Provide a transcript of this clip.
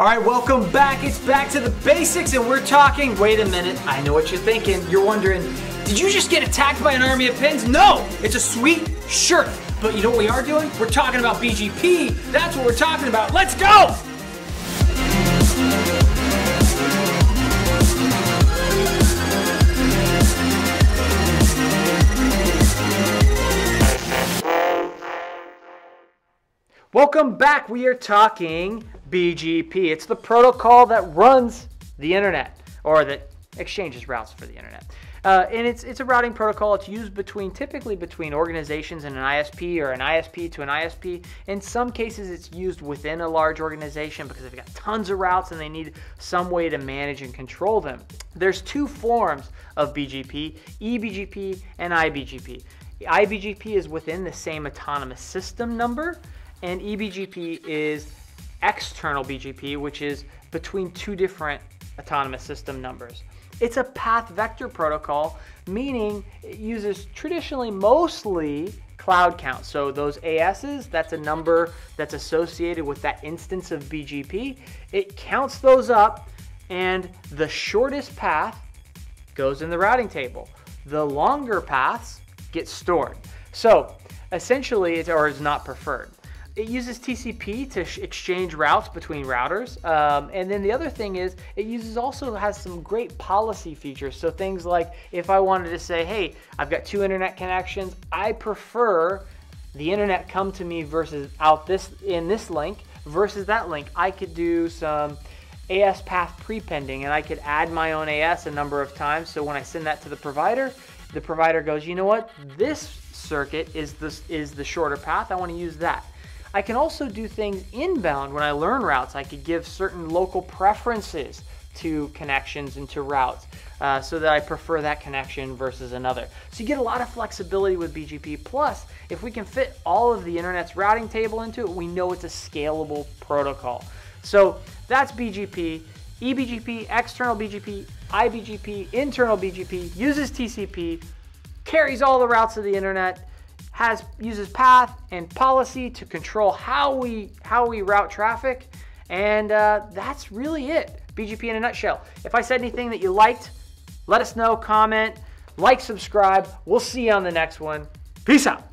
All right, welcome back. It's back to the basics, and we're talking. Wait a minute, I know what you're thinking. You're wondering, did you just get attacked by an army of pins? No, it's a sweet shirt. But you know what we are doing? We're talking about BGP. That's what we're talking about. Let's go! Welcome back. We are talking BGP. It's the protocol that runs the internet or that exchanges routes for the internet. Uh, and it's it's a routing protocol. It's used between typically between organizations and an ISP or an ISP to an ISP. In some cases, it's used within a large organization because they've got tons of routes and they need some way to manage and control them. There's two forms of BGP: eBGP and iBGP. iBGP is within the same autonomous system number and eBGP is external BGP, which is between two different autonomous system numbers. It's a path vector protocol, meaning it uses traditionally mostly cloud count. So those ASs, that's a number that's associated with that instance of BGP. It counts those up, and the shortest path goes in the routing table. The longer paths get stored. So essentially, it's or is not preferred it uses TCP to exchange routes between routers. Um, and then the other thing is it uses also has some great policy features. So things like if I wanted to say, hey, I've got two internet connections, I prefer the internet come to me versus out this in this link versus that link. I could do some AS path prepending and I could add my own AS a number of times. So when I send that to the provider, the provider goes, you know what, this circuit is this is the shorter path. I want to use that. I can also do things inbound when I learn routes. I could give certain local preferences to connections and to routes uh, so that I prefer that connection versus another. So you get a lot of flexibility with BGP. Plus, if we can fit all of the internet's routing table into it, we know it's a scalable protocol. So that's BGP. eBGP, external BGP, iBGP, internal BGP, uses TCP, carries all the routes of the internet, has uses path and policy to control how we how we route traffic, and uh, that's really it. BGP in a nutshell. If I said anything that you liked, let us know. Comment, like, subscribe. We'll see you on the next one. Peace out.